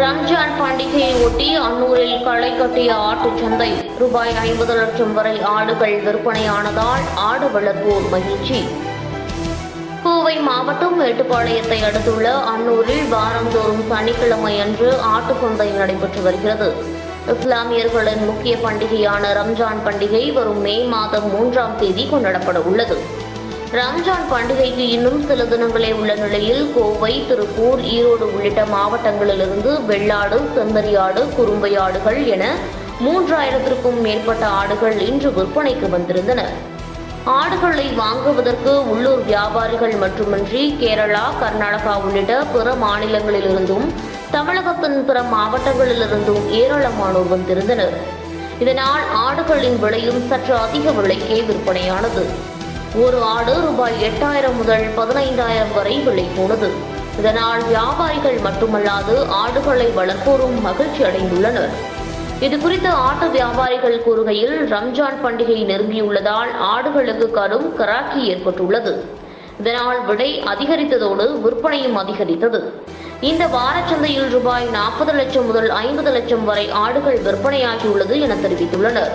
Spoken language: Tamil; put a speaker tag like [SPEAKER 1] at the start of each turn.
[SPEAKER 1] ரம்ஜான் பண்டிகையை ஒட்டி அன்னூரில் களை கட்டிய ஆட்டு சந்தை. ரூபாய் ஐம்பது லட்சம் வரை ஆடுகள் விற்பனையானதால் ஆடு வளர்ப்போர் மகிழ்ச்சி. கோவை மாவட்டம் மேட்டுப்பாளையத்தை அடுத்துள்ள அன்னூரில் வாரந்தோறும் சனிக்கிழமை அன்று ஆட்டு சந்தை நடைபெற்று வருகிறது. இஸ்லாமியர்களின் முக்கிய பண்டிகையான ரம்ஜான் பண்டிகை வரும் மே மாதம் மூன்றாம் தேதி கொண்டாடப்பட உள்ளது. ரம்ஜான் பண்டிகைக்கு இன்னும் சில தினங்களே உள்ள நிலையில் கோவை திருப்பூர் ஈரோடு உள்ளிட்ட மாவட்டங்களிலிருந்து வெள்ளாடு செம்மறியாடு குறும்பையாடுகள் என மூன்றாயிரத்திற்கும் மேற்பட்ட ஆடுகள் இன்று விற்பனைக்கு வந்திருந்தன. ஆடுகளை வாங்குவதற்கு உள்ளூர் வியாபாரிகள் மட்டுமின்றி கேரளா கர்நாடகா உள்ளிட்ட பிற மாநிலங்களிலிருந்தும் தமிழகத்தின் பிற மாவட்டங்களிலிருந்தும் ஏராளமானோர் வந்திருந்தனர். இதனால் ஆடுகளின் விலையும் சற்று அதிக விலைக்கே விற்பனையானது. ஒரு ஆடு ரூபாய் எட்டாயிரம் முதல் பதினைந்தாயிரம் வரை விலை போனது. இதனால் வியாபாரிகள் மட்டுமல்லாது ஆடுகளை வளர்ப்போரும் மகிழ்ச்சி அடைந்துள்ளனர். இது குறித்து ஆட்டு வியாபாரிகள் கூறுகையில் ரம்ஜான் பண்டிகை நெருங்கியுள்ளதால் ஆடுகளுக்கு கடும் கராக்கி ஏற்பட்டுள்ளது. இதனால் விலை அதிகரித்ததோடு விற்பனையும் அதிகரித்தது. இந்த வாரச்சந்தையில் ரூபாய் நாற்பது லட்சம் முதல் ஐம்பது லட்சம் வரை ஆடுகள் விற்பனையாகியுள்ளது என தெரிவித்துள்ளனர்.